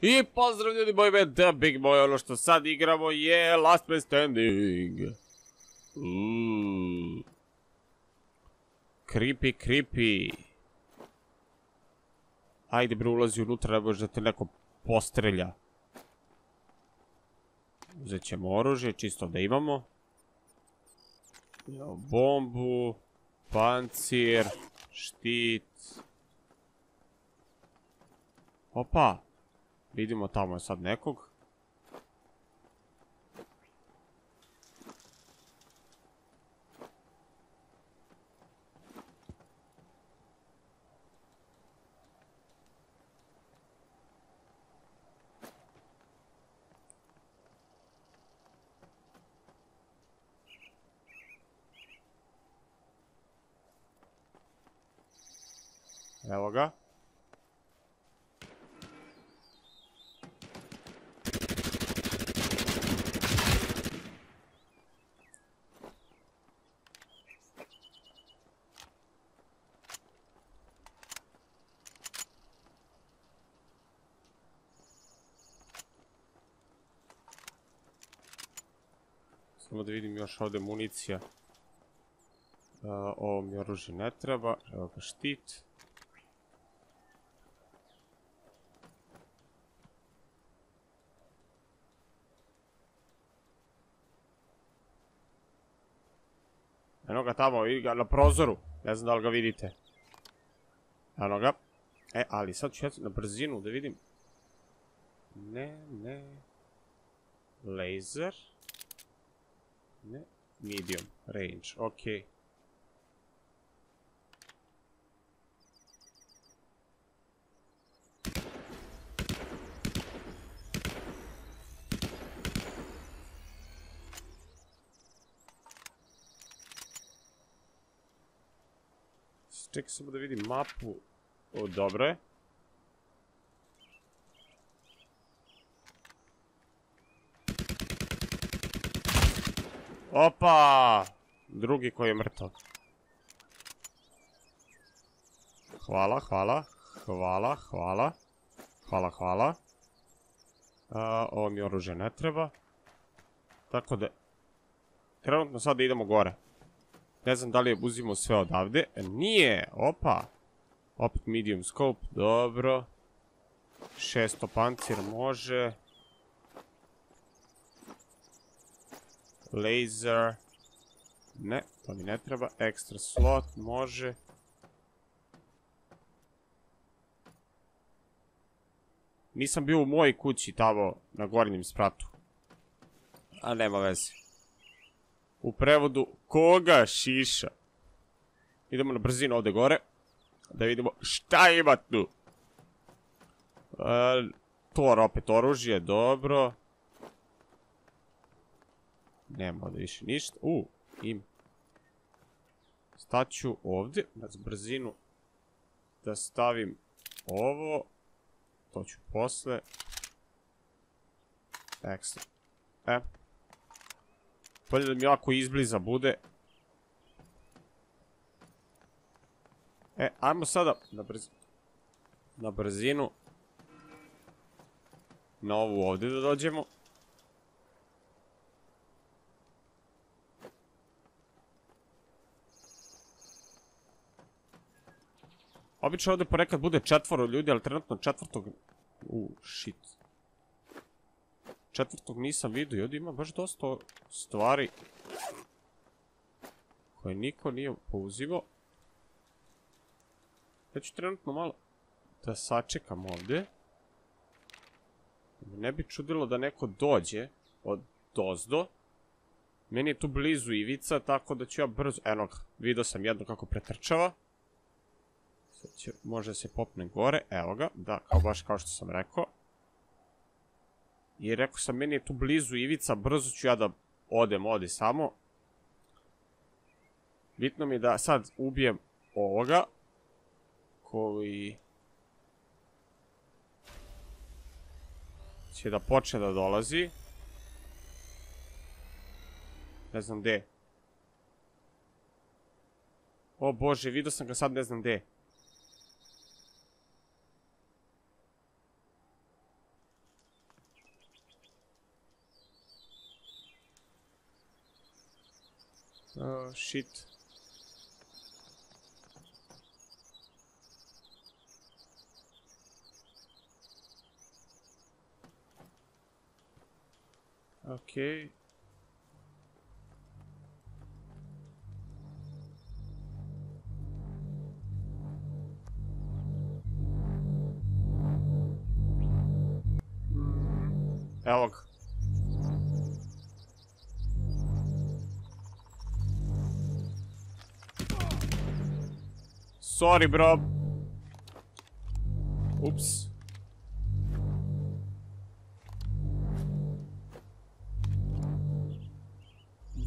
I pozdrav ljudi moji me, The Big Boy, ono što sad igramo je Last Man Standing. Uuuu. Creepy, creepy. Ajde bre, ulazi unutra, ne može da te neko postrelja. Uzet ćemo oružje, čisto da. Imamo bombu, pancir, štit. Opa! Vidimo tamo je sad nekog. Evo ga. Samo da vidim još ovdje municija. E, ovo mi oružje ne treba. Evo ga štit. Eno ga tamo, vidi ga na prozoru. Ne znam da li ga vidite. Eno ga. E, ali sad ću ja na brzinu da vidim. Ne, ne. Laser. Ne. Medium. Range. Okej. Čekaj samo da vidim mapu. O, dobro je. Opa! Drugi koji je mrtav. Hvala, hvala. Hvala, hvala. Hvala, hvala. ovo mi oružje ne treba. Tako da... Trenutno sad idemo gore. Ne znam da li je uzimo sve odavde. E, nije, opa. Opet medium scope, dobro. 600 pancir može. Laser. Ne, to mi ne treba. Extra slot, može. Nisam bio u mojoj kući tamo na gornjem spratu. A nema veze. U prevodu, koga šiša? Idemo na brzinu ovdje gore. Da vidimo šta ima tu. E, Tor opet oružje, dobro. Nema ovdje više ništa. U, im. Staću ovdje, na brzinu. Da stavim ovo. To ću posle. Ekstra. E. Bolje da mi ovako izbliza bude. E, ajmo sada na, na brzinu. Na ovu ovdje da dođemo. Obično ovdje ponekad bude četvoro ljudi, ali trenutno četvrtog... U, shit četvrtog nisam vidio. Ovdje ima baš dosta stvari koje niko nije pouzivao. Ja ću trenutno malo da sačekam ovdje. Ne bi čudilo da neko dođe od dozdo. Meni je tu blizu ivica, tako da ću ja brzo... Eno ga, vidio sam jedno kako pretrčava. Sad će, može se popne gore, evo ga, da, kao baš kao što sam rekao. I rekao sam, meni je tu blizu ivica, brzo ću ja da odem ovdje samo. Bitno mi je da sad ubijem ovoga. Koji... Će da počne da dolazi. Ne znam gdje. O bože, vidio sam ga sad ne znam gdje. Uh, shit. Okej. Sorry, bro. Ups.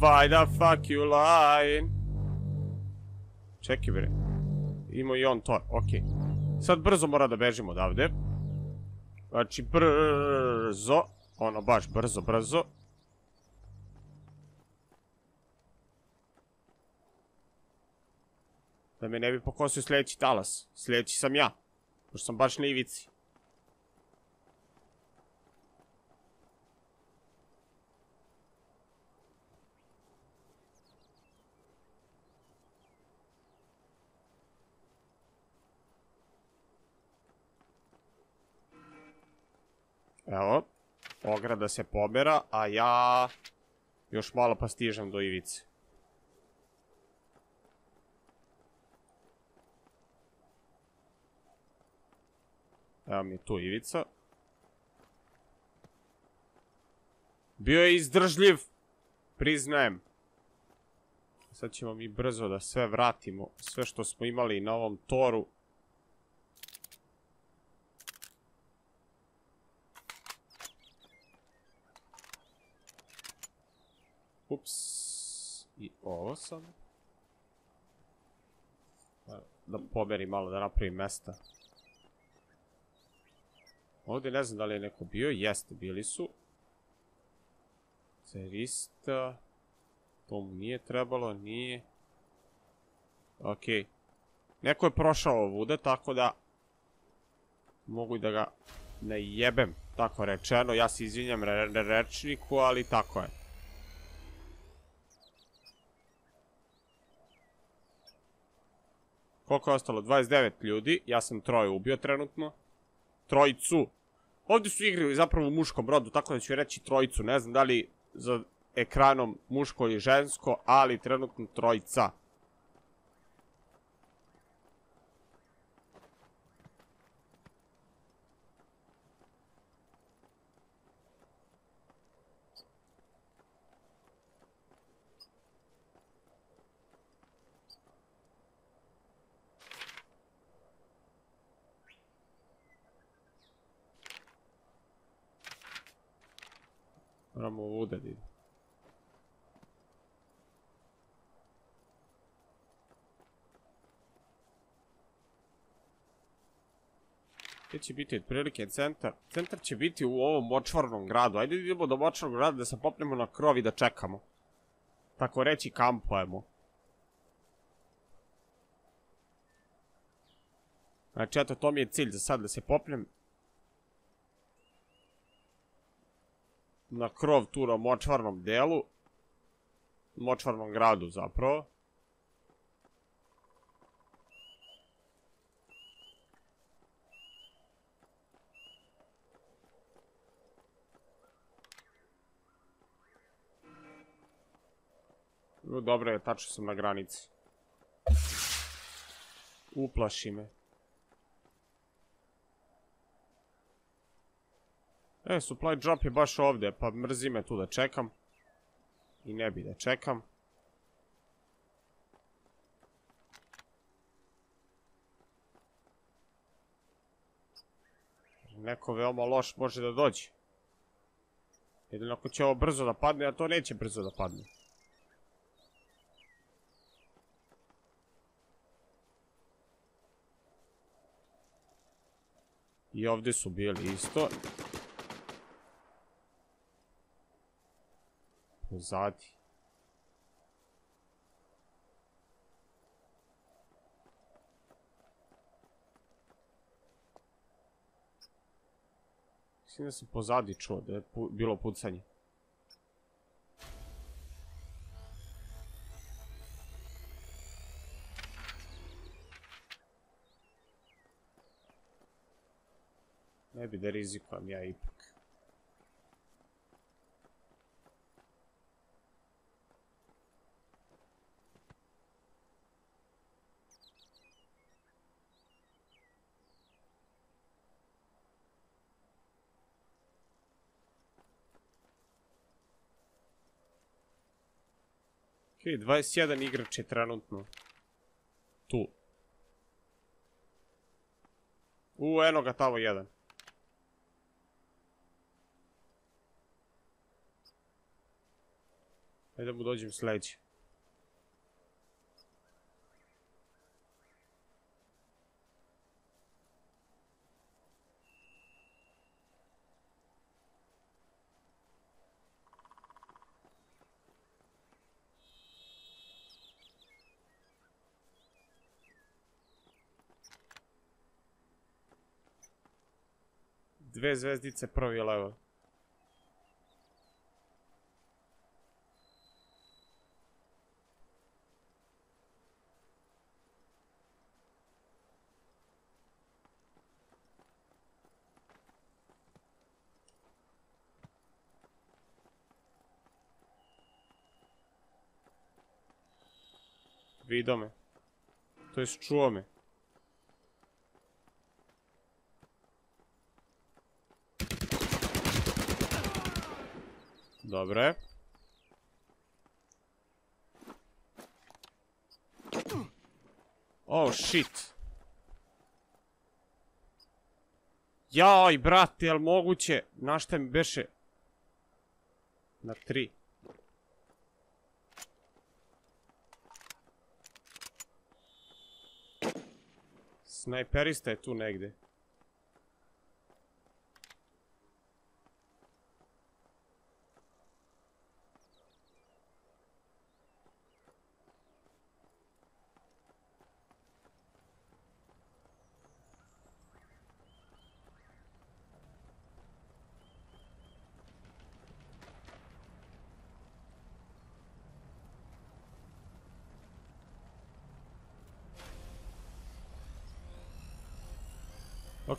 Why the fuck you lying? Čekaj bre. Imao i on to, okej. Sad brzo mora da bežimo odavde. Znači brzo. Ono baš brzo, brzo. Da me ne bi pokosio sljedeći talas. Sljedeći sam ja. Pošto sam baš na ivici. Evo, ograda se pomera, a ja još malo pa stižem do ivice. Evo mi je tu ivica. Bio je izdržljiv, priznajem. Sad ćemo mi brzo da sve vratimo, sve što smo imali na ovom toru. Ups. I ovo sam. Da pomerim malo, da napravim mesta. Ovdje ne znam da li je neko bio. Jeste, bili su. Cerista. To mu nije trebalo, nije. Okej. Neko je prošao ovude, tako da... Mogu da ga ne jebem, tako rečeno. Ja se izvinjam rečniku, ali tako je. Koliko je ostalo? 29 ljudi. Ja sam troje ubio trenutno. Trojicu. Ovdje su igri zapravo u muškom rodu, tako da ću reći trojicu. Ne znam da li za ekranom muško ili žensko, ali trenutno trojica. Moramo ovuda da ide. Gdje će biti otprilike centar? Centar će biti u ovom močvarnom gradu. Ajde idemo do močvarnog grada da se popnemo na krov i da čekamo. Tako reći kampujemo. Znači, eto, to mi je cilj za sad, da se popnem. Na krov tu na močvarnom delu. Močvarnom gradu, zapravo. Dobro je, tačno sam na granici. Uplaši me. E, supply drop je baš ovdje, pa mrzi me tu da čekam. I ne bi da čekam. Neko veoma loš može da dođe. Jedino ako će ovo brzo da padne, a to neće brzo da padne. I ovdje su bili isto. Pozadi. Mislim da sam pozadi čuo da je bilo pucanje. Ne bi da rizikujem ja ipak. Ok, 21 igrač je trenutno. Tu. U, eno ga tamo jedan. Ajde da mu dođem sledeći. Dve zvezdice, prvi level. Vidio me. To jest čuo me. Dobre. Oh shit. Jaj, brate, jel moguće? Na šta mi beše? Na tri. Snajperista je tu negde.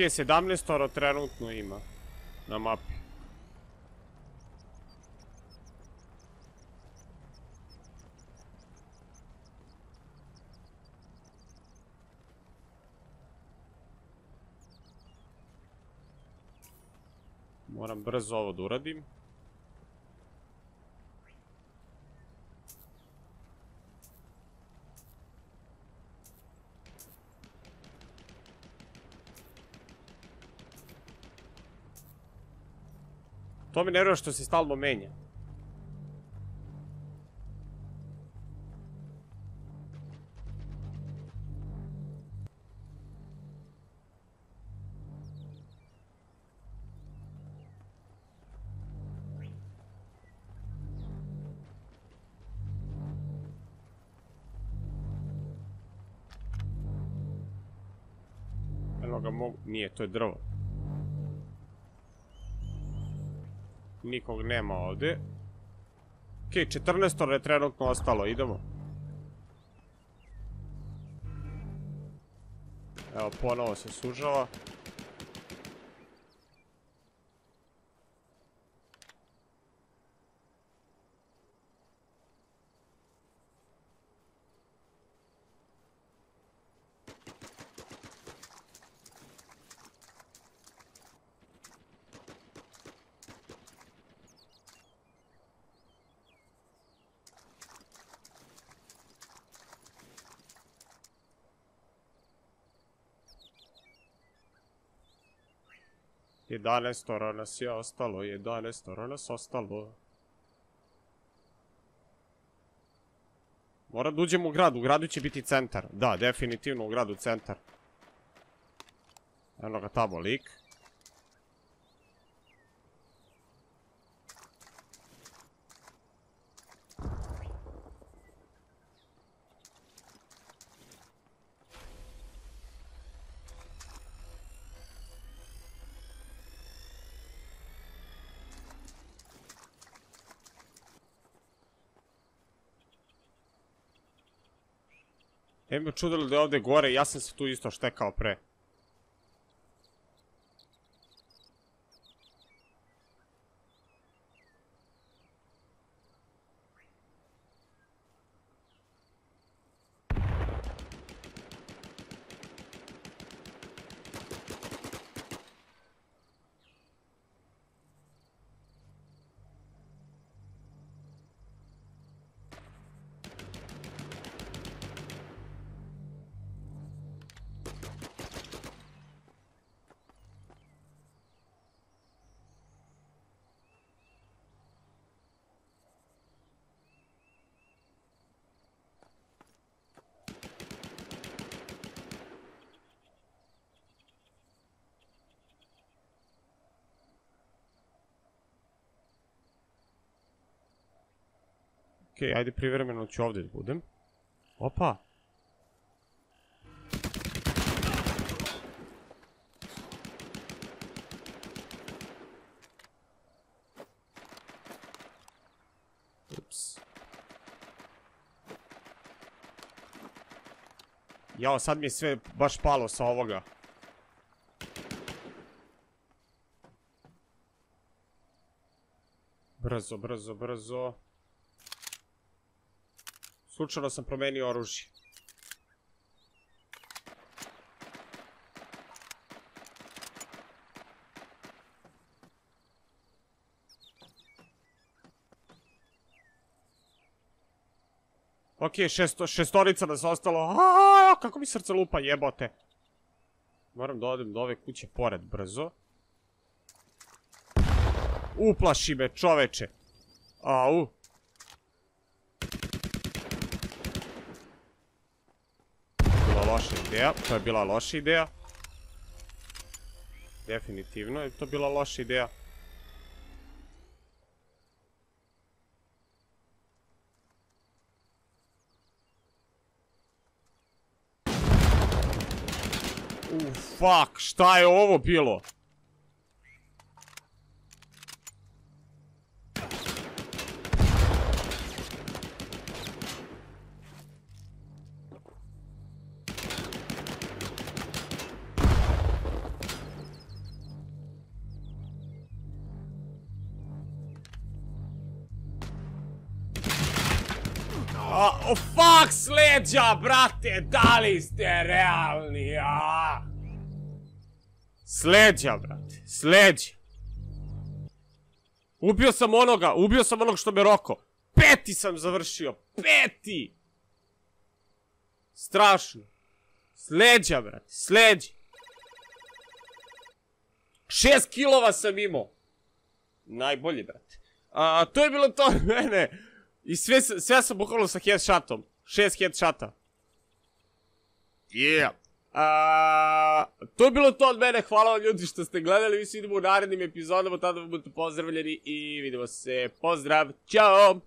Ok, 17 oro trenutno ima na mapi. Moram brzo ovo da uradim. To mi nervira što se stalno menja. Eno ga mogu... Nije, to je drvo. Nikog nema ovdje. Ok, 14 je trenutno ostalo, idemo. Evo, ponovo se sužava. Jedanaestora nas je ostalo, jedanaestora nas ostalo. Moram da uđem u grad, u gradu će biti centar. Da, definitivno u gradu centar. Eno ga tamo lik. Ne bi me čudilo da je ovdje gore, ja sam se tu isto štekao pre. Okej, ajde privremeno ću ovdje budem. Opa. Ups. Jao, sad mi je sve baš palo sa ovoga. Brzo, brzo, brzo. Slučajno sam promenio oružje. Ok, šesto, šestorica nas ostalo. Aaaa, kako mi srce lupa, jebote. Moram da odem do ove kuće pored brzo. Uplaši me, čoveče. Au. Bila loša ideja, to je bila loša ideja. Definitivno je to bila loša ideja. U, fuck, šta je ovo bilo? Sleđa, brate, da li ste realni, a? Sleđa, brate, sleđa. Ubio sam onoga, ubio sam onog što me roko. Peti sam završio, peti! Strašno. Sleđa, brate, sleđa. Šest kilova sam imao. Najbolji, brate. A, to je bilo to mene. I sve, s- sve sam bukvalno sa headshotom. Šest headshota. Yeah. A, to je bilo to od mene. Hvala vam ljudi što ste gledali. Mi se vidimo u narednim epizodama. Tada budete pozdravljeni i vidimo se. Pozdrav. Ćao.